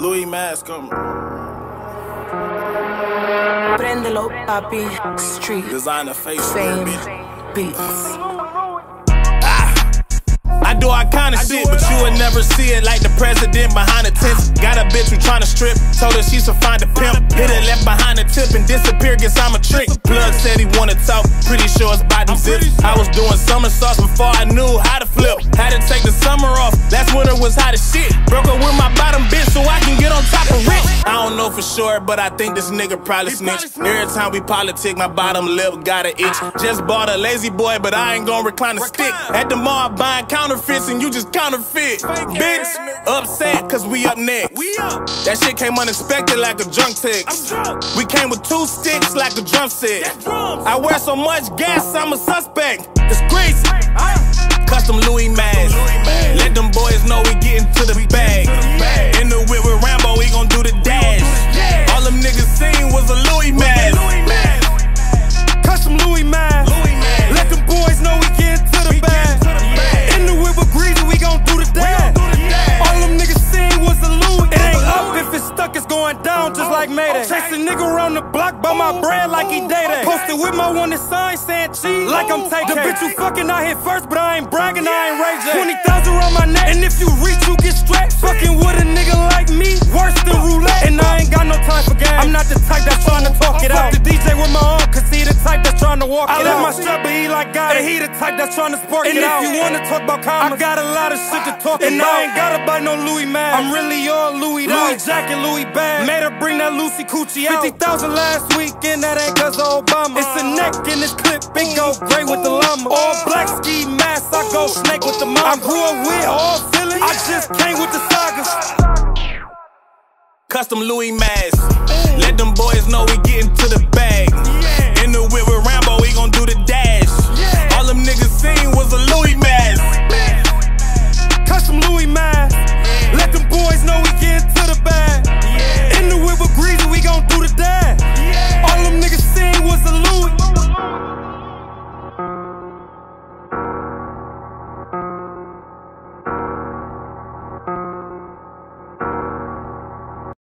Louis mask coming. Prendelo, papi. Street. Designer face. Fame. bitch. Beats. Ah. I do all kind of shit, but you would never see it like the president behind the tent. Got a bitch who tryna strip, told her she should find a pimp. Hit her left behind the tip and disappear, guess I'm a trick. Plug said he wanna talk, pretty sure it's about them zips. I was doing somersaults before I knew how to flip. Had to take the summer off, last winter was hot as shit. Know for sure, but I think this nigga probably snitch. Every time we politic, my bottom lip got an itch. Just bought a La-Z-Boy, but I ain't gon' recline the stick. At the mall buying counterfeits and you just counterfeit. Bitch, upset cause we up next. That shit came unexpected like a drunk text. We came with two sticks like a drum set. I wear so much gas, I'm a suspect. It's crazy. Custom Louis mask. Let them boys know we getting to the bag. Going down just like Mayday. Chase a nigga around the block, by my bread like he day day. Posted with my one that sign saying cheese, like I'm taking. The bitch you fucking I hit first, but I ain't bragging, I ain't Ray J. 20,000 around my neck, and if you reach, you get stretched. Fucking with a nigga like me, worse than roulette. And I ain't got no time for games. I'm not the type that's trying to talk it out. the DJ with my arm, cause he the type that's trying to walk I it out. I my strap, like God, and he the type that's trying to spark And it if out. you wanna talk about commas, I got a lot of shit to talk and about. And I ain't gotta buy no Louis man. I'm really all Louis Louis jacket, Louis bag. Made her bring that Lucy Coochie out. 50,000 last weekend, that ain't cause of Obama. It's a neck in this clip, it go gray with the llama. All black ski mask, I go snake with the mama. I grew up with all feelings, I just came with the sagas. Custom Louis mask. Let them boys know we getting to the bag. In the whip